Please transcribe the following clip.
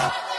Bye.